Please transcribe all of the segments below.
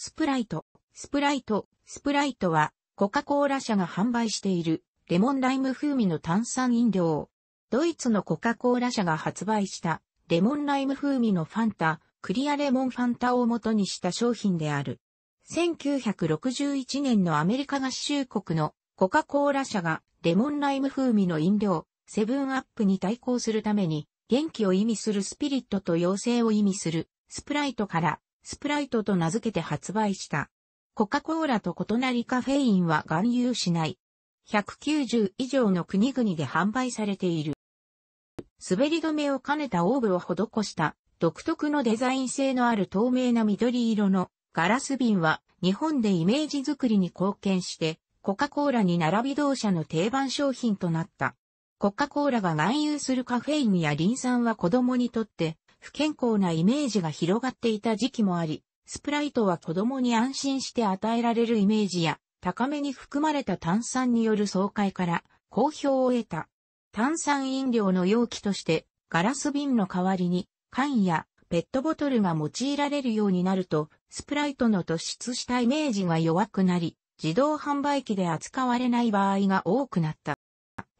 スプライト、スプライト、スプライトは、コカ・コーラ社が販売している、レモンライム風味の炭酸飲料。ドイツのコカ・コーラ社が発売した、レモンライム風味のファンタ、クリアレモンファンタを元にした商品である。1961年のアメリカ合衆国のコカ・コーラ社がレモンライム風味の飲料、セブンアップに対抗するために、元気を意味するスピリットと妖精を意味するスプライトからスプライトと名付けて発売した。コカ・コーラと異なりカフェインは含有しない。190以上の国々で販売されている。滑り止めを兼ねたオーブを施した独特のデザイン性のある透明な緑色のガラス瓶は日本でイメージ作りに貢献してコカ・コーラに並び同社の定番商品となった。コカ・コーラが含有するカフェインやリン酸は子供にとって不健康なイメージが広がっていた時期もあり、スプライトは子供に安心して与えられるイメージや、高めに含まれた炭酸による爽快から好評を得た。炭酸飲料の容器としてガラス瓶の代わりに缶やペットボトルが用いられるようになると、スプライトの突出したイメージが弱くなり、自動販売機で扱われない場合が多くなった。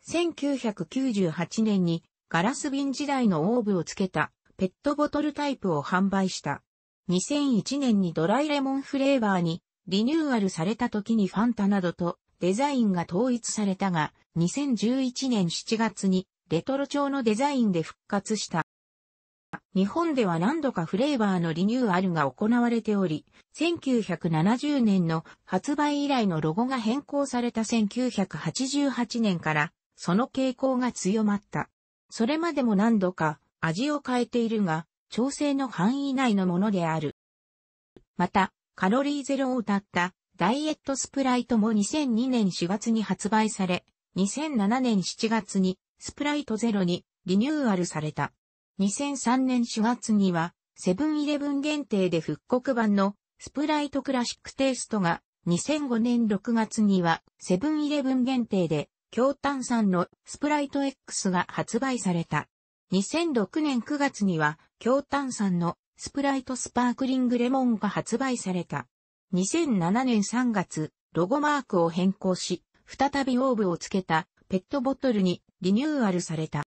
1998年にガラス瓶時代のオーブをつけたペットボトルタイプを販売した。2001年にドライレモンフレーバーにリニューアルされた時にファンタなどとデザインが統一されたが、2011年7月にレトロ調のデザインで復活した。日本では何度かフレーバーのリニューアルが行われており、1970年の発売以来のロゴが変更された1988年からその傾向が強まった。それまでも何度か味を変えているが、調整の範囲内のものである。また、カロリーゼロを歌ったダイエットスプライトも2002年4月に発売され、2007年7月にスプライトゼロにリニューアルされた。2003年4月にはセブンイレブン限定で復刻版のスプライトクラシックテイストが2005年6月にはセブンイレブン限定で強炭酸のスプライト X が発売された。2006年9月には、強炭酸のスプライトスパークリングレモンが発売された。2007年3月、ロゴマークを変更し、再びオーブをつけたペットボトルにリニューアルされた。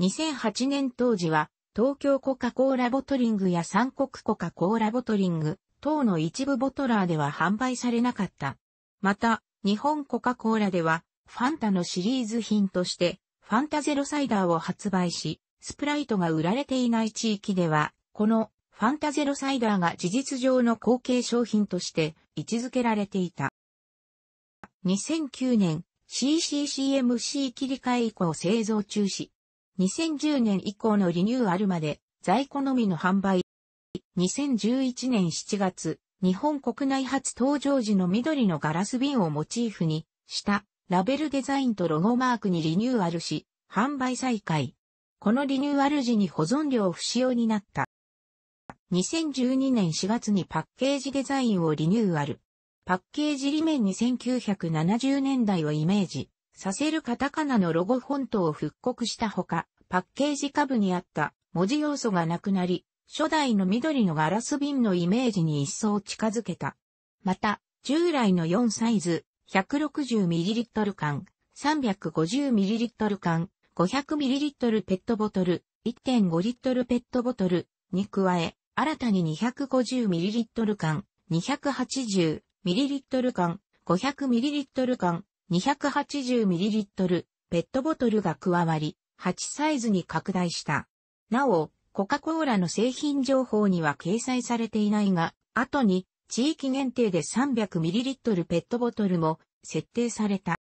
2008年当時は、東京コカ・コーラボトリングや三国コカ・コーラボトリング等の一部ボトラーでは販売されなかった。また、日本コカ・コーラでは、ファンタのシリーズ品として、ファンタゼロサイダーを発売し、スプライトが売られていない地域では、このファンタゼロサイダーが事実上の後継商品として位置づけられていた。2009年 CCCMC 切り替え以降製造中止。2010年以降のリニューアルまで在庫のみの販売。2011年7月、日本国内初登場時の緑のガラス瓶をモチーフにしたラベルデザインとロゴマークにリニューアルし、販売再開。このリニューアル時に保存料不使用になった。2012年4月にパッケージデザインをリニューアル。パッケージ裏面に1970年代をイメージさせるカタカナのロゴフォントを復刻したほか、パッケージ下部にあった文字要素がなくなり、初代の緑のガラス瓶のイメージに一層近づけた。また、従来の4サイズ、160ml 缶、350ml 缶、500ml ペットボトル、1.5リットルペットボトルに加え、新たに 250ml 缶、280ml 缶、500ml 缶、280ml ペットボトルが加わり、8サイズに拡大した。なお、コカ・コーラの製品情報には掲載されていないが、後に地域限定で 300ml ペットボトルも設定された。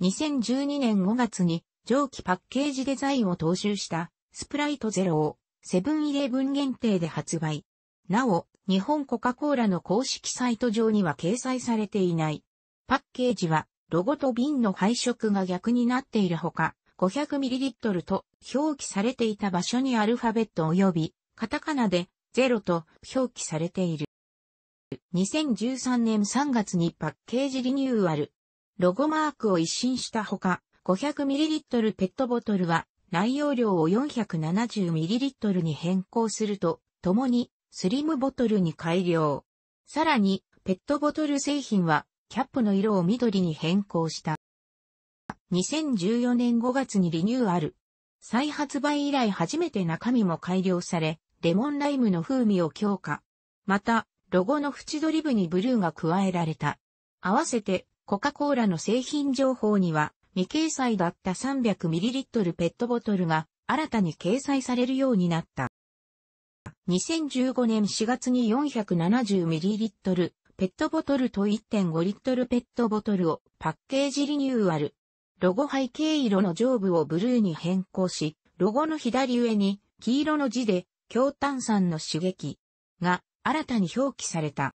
2012年5月に蒸気パッケージデザインを踏襲したスプライトゼロをセブンイレブン限定で発売。なお、日本コカ・コーラの公式サイト上には掲載されていない。パッケージはロゴと瓶の配色が逆になっているほか、500ml と表記されていた場所にアルファベット及びカタカナでゼロと表記されている。2013年3月にパッケージリニューアル。ロゴマークを一新したほか、500ml ペットボトルは内容量を 470ml に変更すると、ともにスリムボトルに改良。さらに、ペットボトル製品は、キャップの色を緑に変更した。2014年5月にリニューアル。再発売以来初めて中身も改良され、レモンライムの風味を強化。また、ロゴの縁取り部にブルーが加えられた。合わせて、コカ・コーラの製品情報には、未掲載だった 300ml ペットボトルが新たに掲載されるようになった。2015年4月に 470ml ペットボトルと1.5リットルペットボトルをパッケージリニューアル。ロゴ背景色の上部をブルーに変更し、ロゴの左上に黄色の字で強炭酸の刺激が新たに表記された。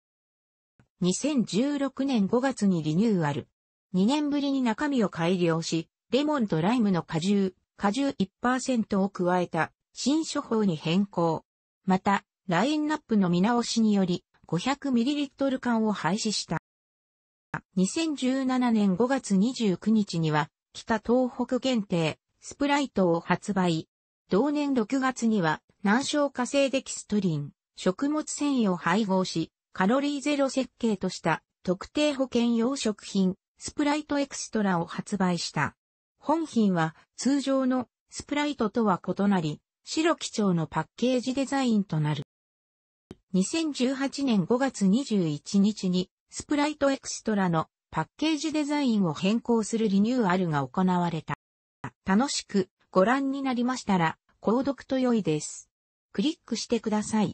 2016年5月にリニューアル。2年ぶりに中身を改良し、レモンとライムの果汁、果汁1%を加えた新処方に変更。また、ラインナップの見直しにより 500ml 缶を廃止した。2017年5月29日には、北東北限定、スプライトを発売。同年6月には、難消化性デキストリン、食物繊維を配合し、カロリーゼロ設計とした特定保険用食品、スプライトエクストラを発売した。本品は通常のスプライトとは異なり、白基調のパッケージデザインとなる。2018年5月21日にスプライトエクストラのパッケージデザインを変更するリニューアルが行われた。楽しくご覧になりましたら、購読と良いです。クリックしてください。